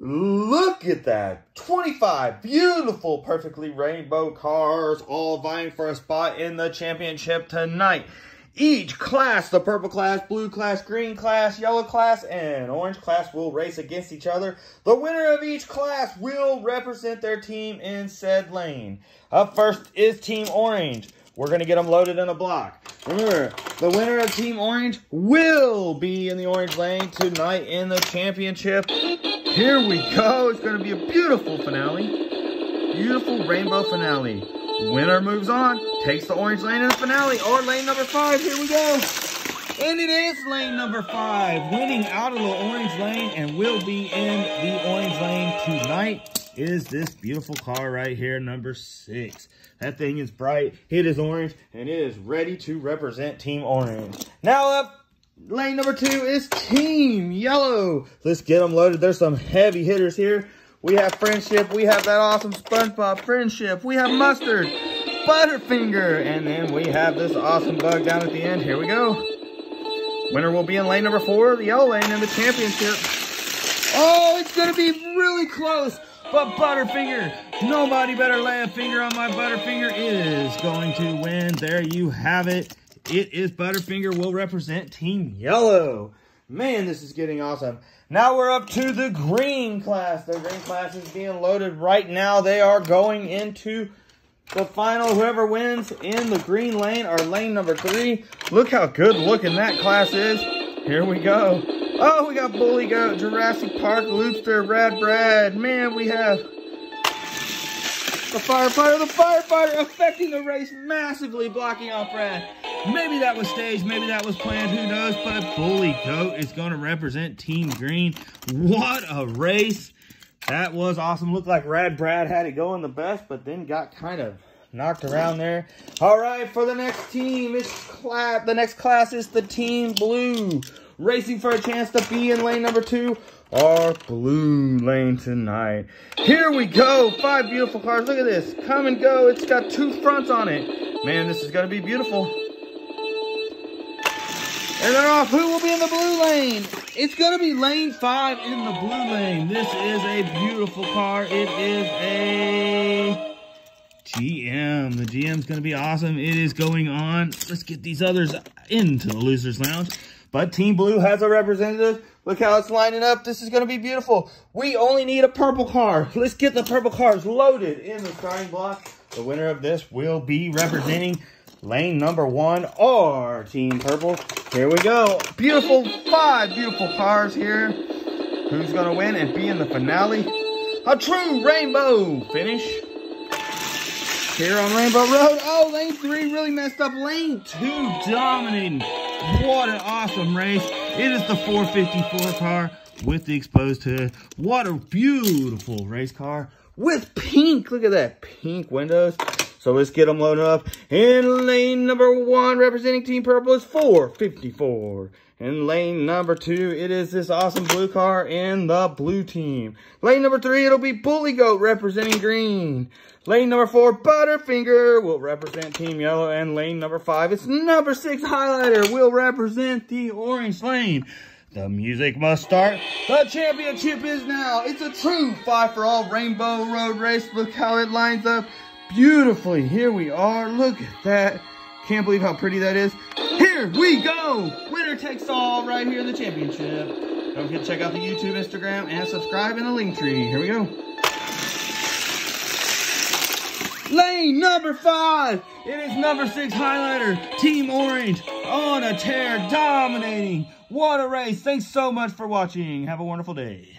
Look at that. 25 beautiful, perfectly rainbow cars all vying for a spot in the championship tonight. Each class, the purple class, blue class, green class, yellow class, and orange class will race against each other. The winner of each class will represent their team in said lane. Up first is Team Orange. We're going to get them loaded in a block. Remember, the winner of Team Orange will be in the orange lane tonight in the championship. Here we go. It's going to be a beautiful finale. Beautiful rainbow finale. Winner moves on, takes the orange lane in the finale, or lane number five. Here we go. And it is lane number five, winning out of the orange lane and will be in the orange lane tonight is this beautiful car right here, number six. That thing is bright, it is orange, and it is ready to represent Team Orange. Now up, lane number two is Team Yellow. Let's get them loaded. There's some heavy hitters here. We have Friendship, we have that awesome SpongeBob Friendship, we have Mustard, Butterfinger, and then we have this awesome bug down at the end. Here we go. Winner will be in lane number four, the yellow lane in the championship. Oh, it's going to be really close. But Butterfinger, nobody better lay a finger on my Butterfinger, is going to win. There you have it. It is Butterfinger will represent Team Yellow. Man, this is getting awesome. Now we're up to the green class. The green class is being loaded right now. They are going into the final. Whoever wins in the green lane or lane number three. Look how good looking that class is. Here we go. Oh, we got Bully Goat, Jurassic Park, Loopster, Rad Brad. Man, we have the firefighter, the firefighter affecting the race, massively blocking off Brad. Maybe that was staged, maybe that was planned, who knows, but Bully Goat is going to represent Team Green. What a race. That was awesome. Looked like Rad Brad had it going the best, but then got kind of knocked around there. All right, for the next team, it's class. The next class is the Team Blue racing for a chance to be in lane number two, our blue lane tonight. Here we go. Five beautiful cars. Look at this. Come and go. It's got two fronts on it. Man, this is going to be beautiful. And they're off. Who will be in the blue lane? It's going to be lane five in the blue lane. This is a beautiful car. It is a GM. The GM's going to be awesome. It is going on. Let's get these others into the loser's lounge. But Team Blue has a representative. Look how it's lining up. This is going to be beautiful. We only need a purple car. Let's get the purple cars loaded in the starting block. The winner of this will be representing lane number one or Team Purple. Here we go. Beautiful, five beautiful cars here. Who's going to win and be in the finale? A true rainbow finish here on Rainbow Road. Oh, lane three really messed up. Lane two dominating. What an awesome race. It is the 454 car with the exposed hood. What a beautiful race car with pink. Look at that pink windows. So let's get them loaded up. In lane number one, representing Team Purple is 454. In lane number two, it is this awesome blue car in the blue team. Lane number three, it'll be Bully Goat representing green. Lane number four, Butterfinger will represent Team Yellow. And lane number five, it's number six, Highlighter will represent the orange lane. The music must start. The championship is now. It's a true five for all rainbow road race. Look how it lines up beautifully. Here we are. Look at that. Can't believe how pretty that is. Here we go. Winner takes all right here in the championship. Don't forget to check out the YouTube, Instagram, and subscribe in the Linktree. Here we go. Lane number five. It is number six highlighter. Team Orange on a tear, dominating. What a race. Thanks so much for watching. Have a wonderful day.